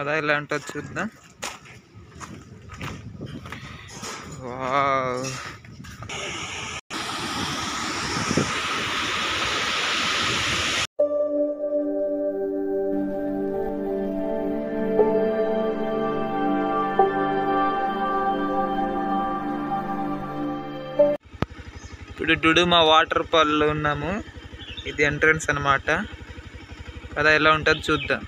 కదా ఎలా ఉంటుందో చూద్దాం. వావ్. ఇప్పుడు డుడు మా వాటర్ ఫాల్లో ఉన్నాము. ఇది ఎంట్రన్స్ అన్నమాట. కదా ఎలా ఉంటుందో చూద్దాం.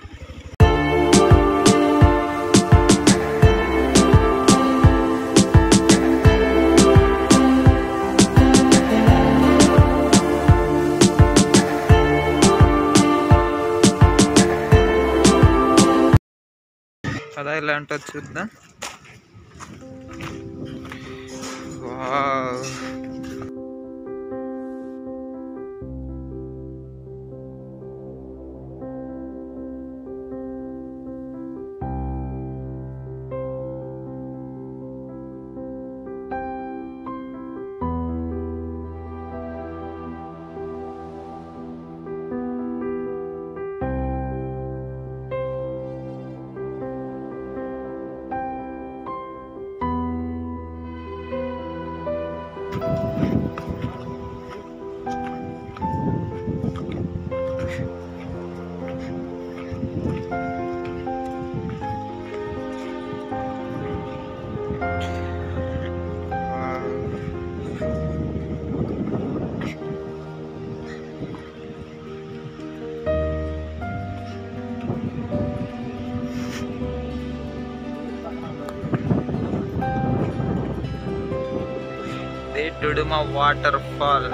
కదా ఎలా ఉంటుందో చూద్దాం. వావ్. ఇది డుడుమ వాటర్ ఫాల్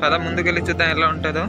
పద ముందుకెళ్ళి చూద్దాం ఎలా ఉంటుందో.